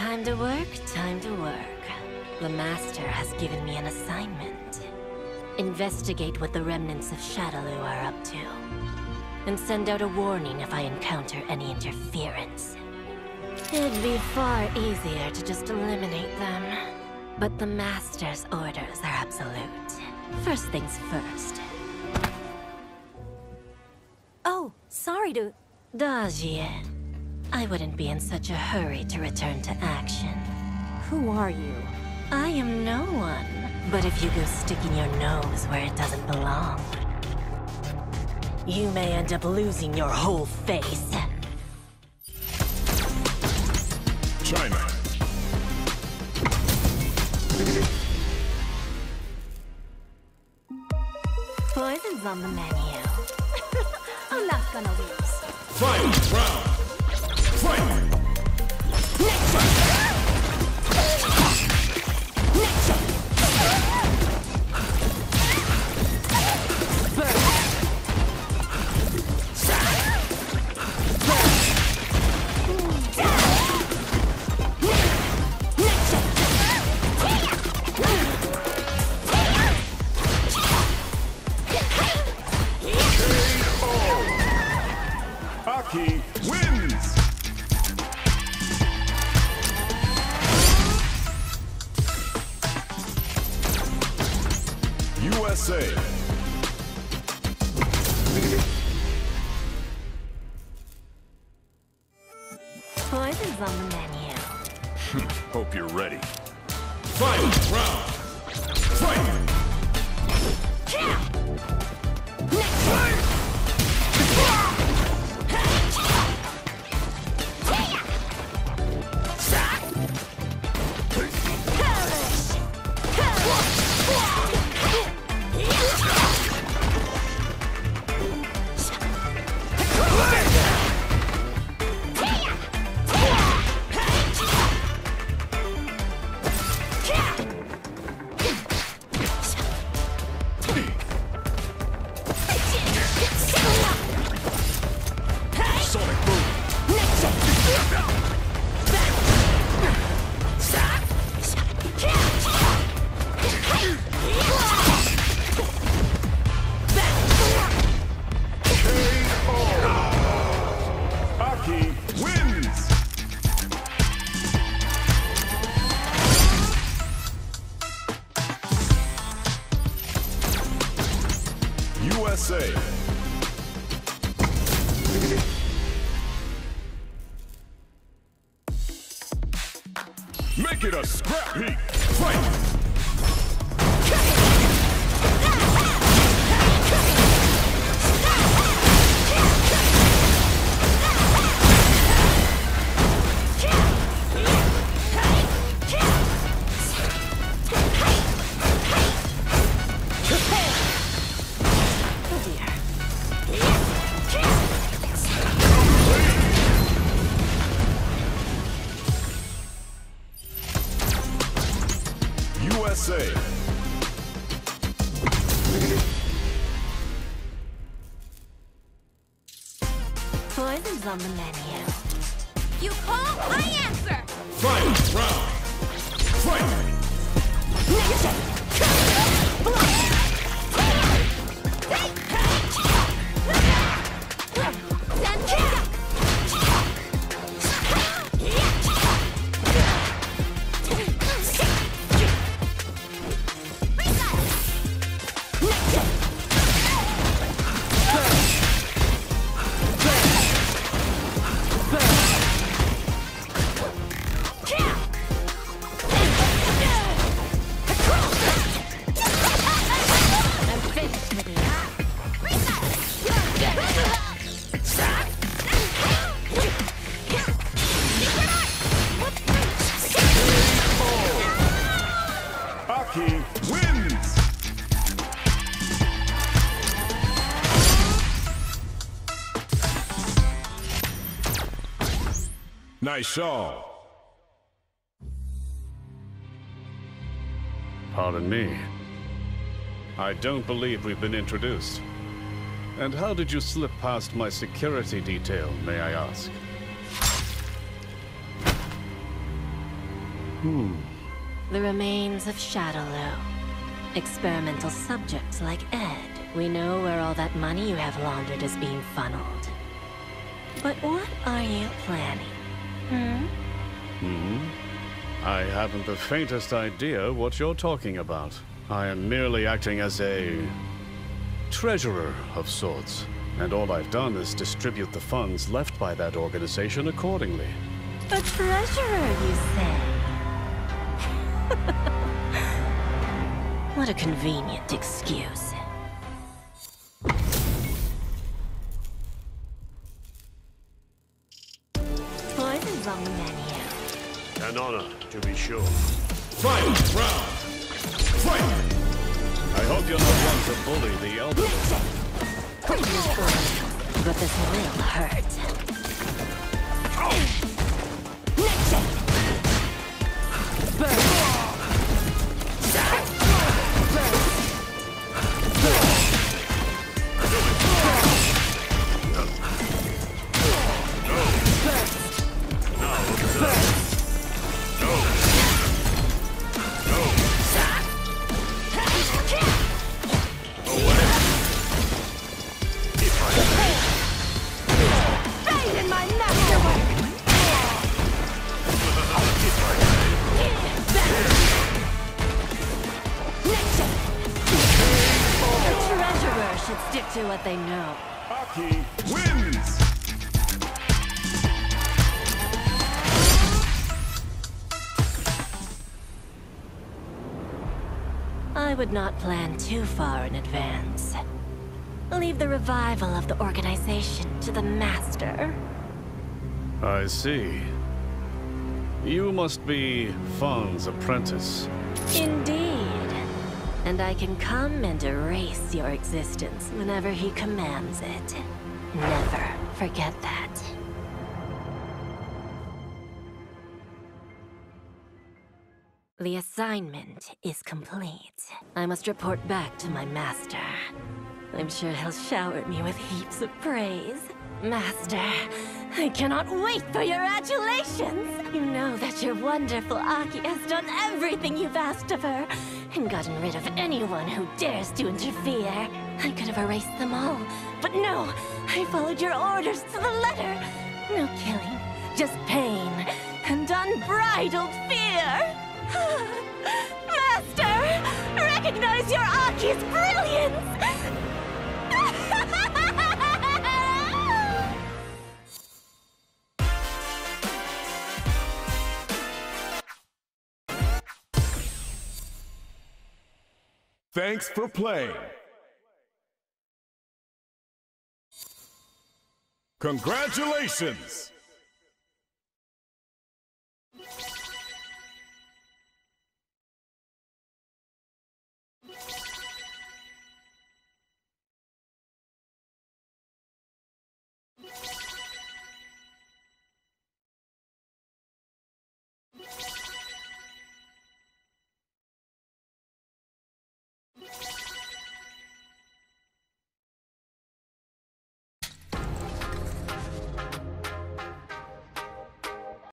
Time to work, time to work. The Master has given me an assignment. Investigate what the remnants of Shadaloo are up to. And send out a warning if I encounter any interference. It'd be far easier to just eliminate them. But the Master's orders are absolute. First things first. Oh, sorry to... Dajie. I wouldn't be in such a hurry to return to action. Who are you? I am no one. But if you go sticking your nose where it doesn't belong, you may end up losing your whole face. China. Poison's on the menu. I'm not gonna lose. Final round. Fight. Aki USA. Poison's on the menu. Hope you're ready. Final round. Fight. Make it a scrap heap. Fight. USA. Poison's on the menu. You call, I answer! Final round. Fight. Nice shawl. Pardon me. I don't believe we've been introduced. And how did you slip past my security detail, may I ask? Hmm. The remains of Shadaloo. Experimental subjects like Ed. We know where all that money you have laundered is being funneled. But what are you planning? Hmm? Hmm? I haven't the faintest idea what you're talking about. I am merely acting as a treasurer of sorts. And all I've done is distribute the funds left by that organization accordingly. A treasurer, you say? what a convenient excuse. Honor, to be sure. Fight round. Fight. I hope you're not one to bully the elder. But this will hurt. Fade what they know. Aki wins. I would not plan too far in advance. Leave the revival of the organization to the master. I see. You must be F.A.N.G's apprentice. Indeed. And I can come and erase your existence whenever he commands it. Never forget that. The assignment is complete. I must report back to my master. I'm sure he'll shower me with heaps of praise. Master, I cannot wait for your adulations! You know that your wonderful Aki has done everything you've asked of her, and gotten rid of anyone who dares to interfere. I could have erased them all, but no! I followed your orders to the letter! No killing, just pain, and unbridled fear! Master! Recognize your Aki's brilliance! Thanks for playing. Congratulations.